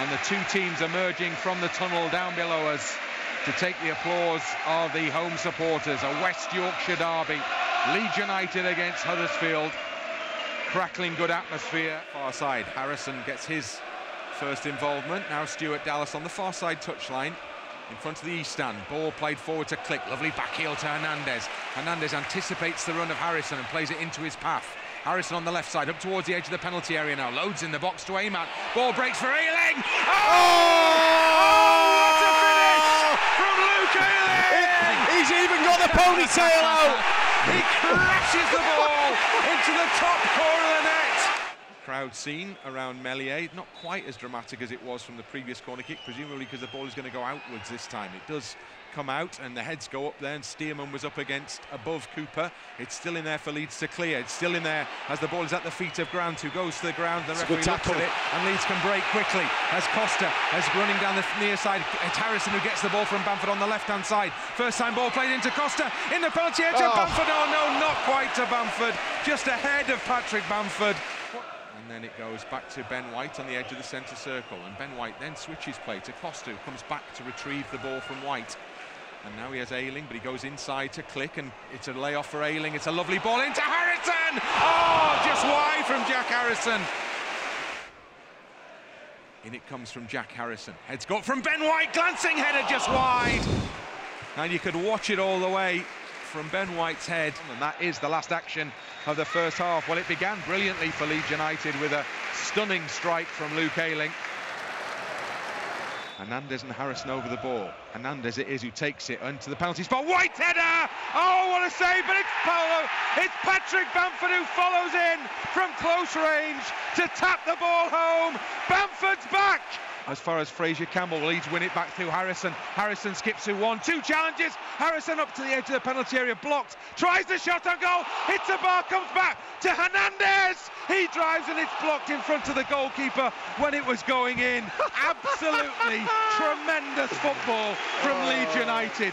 And the two teams emerging from the tunnel down below us to take the applause of the home supporters. A West Yorkshire derby. Leeds United against Huddersfield. Crackling good atmosphere. Far side, Harrison gets his first involvement. Now Stuart Dallas on the far side touchline in front of the east stand. Ball played forward to Klich. Lovely back heel to Hernandez. Hernandez anticipates the run of Harrison and plays it into his path. Harrison on the left side, up towards the edge of the penalty area now. Loads in the box to aim at. Ball breaks for Ayling. Oh! oh! What a finish from Luke Ayling! He's even got the ponytail out. he crashes the ball into the top corner of the net crowd scene around Meslier. Not quite as dramatic as it was from the previous corner kick, presumably because the ball is going to go outwards this time. It does come out and the heads go up there and Stearman was up against above Cooper. It's still in there for Leeds to clear. It's still in there as the ball is at the feet of Grant who goes to the ground. The referee looks at it and Leeds can break quickly as Costa is running down the near side. It's Harrison who gets the ball from Bamford on the left hand side. First time ball played into Costa in the penalty area oh. Bamford. Oh no, not quite to Bamford. Just ahead of Patrick Bamford then it goes back to Ben White on the edge of the centre circle. And Ben White then switches play to Costa, who comes back to retrieve the ball from White. And now he has Ayling, but he goes inside to Klich, and it's a layoff for Ayling. It's a lovely ball into Harrison! Oh, just wide from Jack Harrison. In it comes from Jack Harrison. Heads got from Ben White, glancing header just wide. And you could watch it all the way from Ben White's head. And that is the last action of the first half. Well, it began brilliantly for Leeds United with a stunning strike from Luke Ayling. Hernandez and Harrison over the ball. Hernandez it is who takes it into the penalty spot. White header! Oh, what a save, but it's Paolo. It's Patrick Bamford who follows in from close range to tap the ball home. As far as Fraizer Campbell. Leeds win it back through Harrison. Harrison skips to one, two challenges. Harrison up to the edge of the penalty area, blocked, tries the shot on goal, hits the bar, comes back to Hernandez. He drives and it's blocked in front of the goalkeeper when it was going in. Absolutely tremendous football from Leeds oh. United.